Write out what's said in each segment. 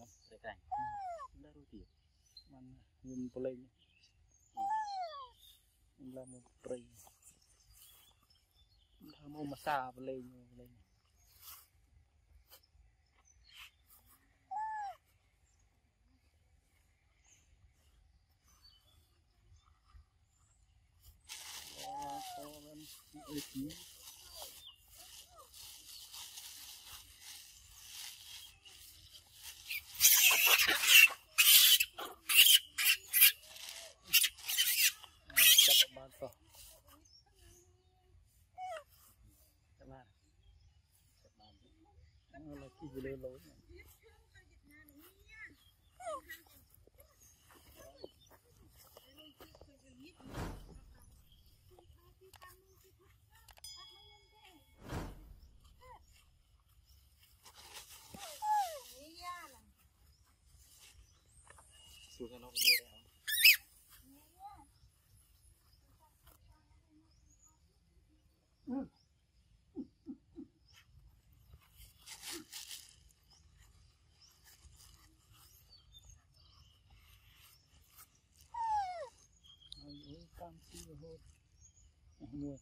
ណា ត្រេកក្រាញ់ដល់រួចទៀត มันខ្ញុំប្រឡែងខ្ញុំឡើងមកព្រៃឡើងមកមកសាប្រឡែងប្រឡែង có bên ơi chín chặt អូន ôi ôi cam chi rồi. Hôn mua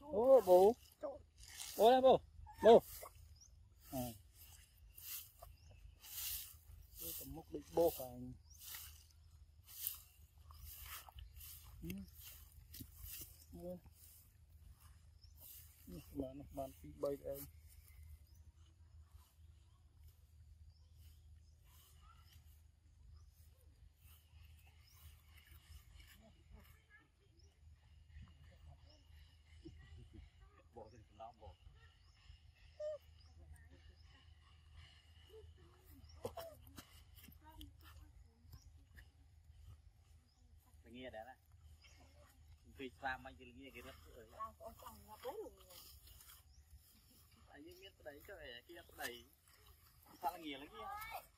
ô bố ô đây bố bố à đây tầm mốc định bố phải ừ. Ừ. là nó bàn nghe đã này. Khi pha mấy cái nghe cái rất rồi. Anh ấy biết đấy cái này kia đầy sao là nghiền lắm kia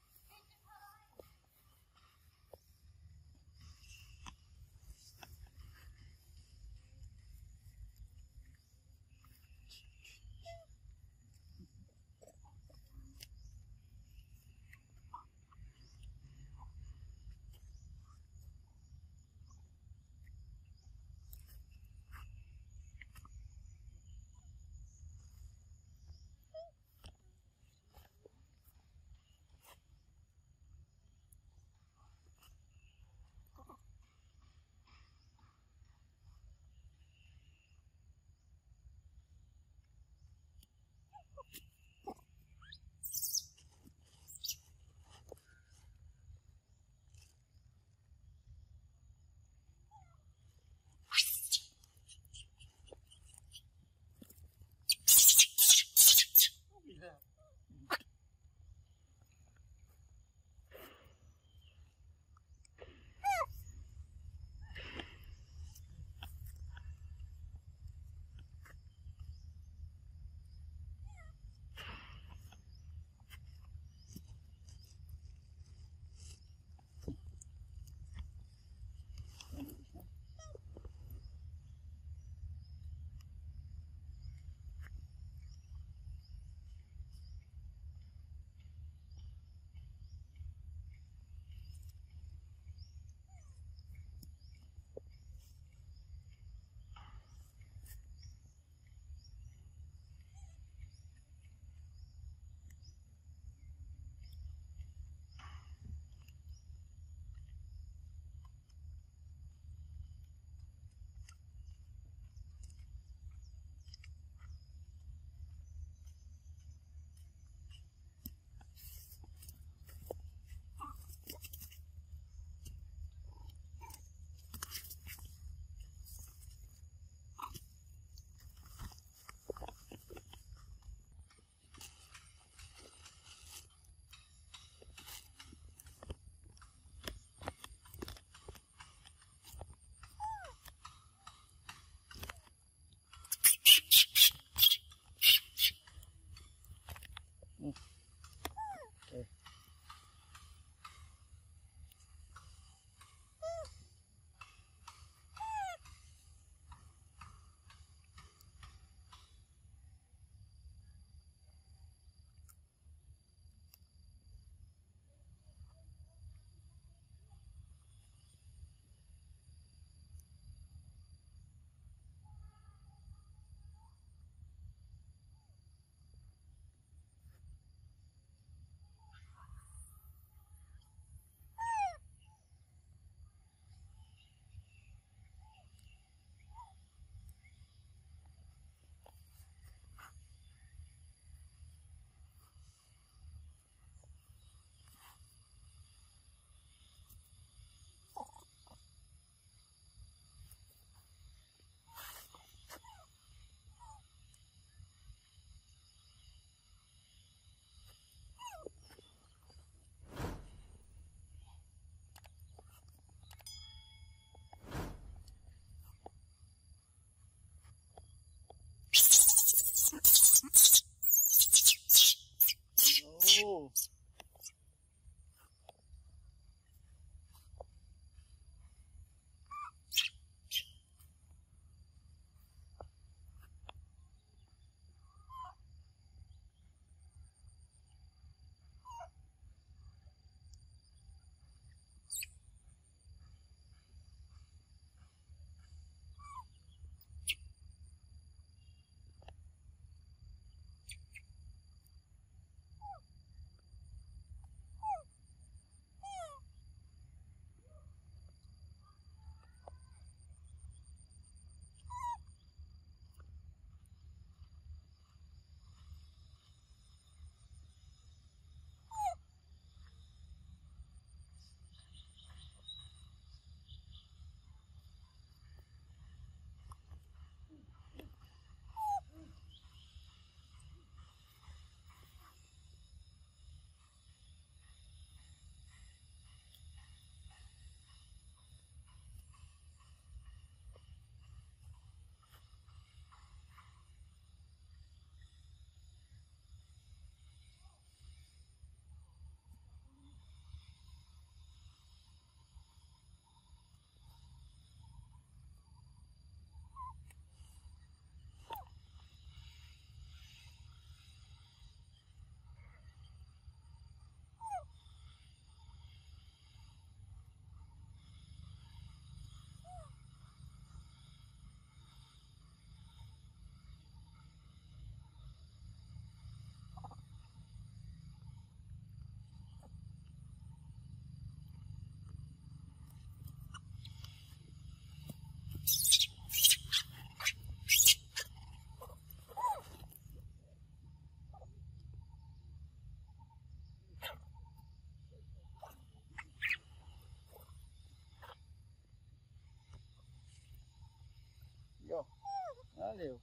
Valeu.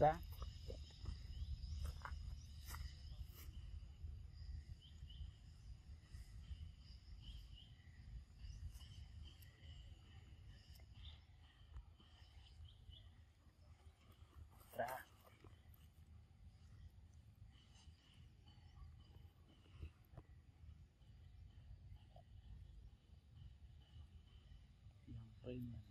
tá? Tá. Não foi.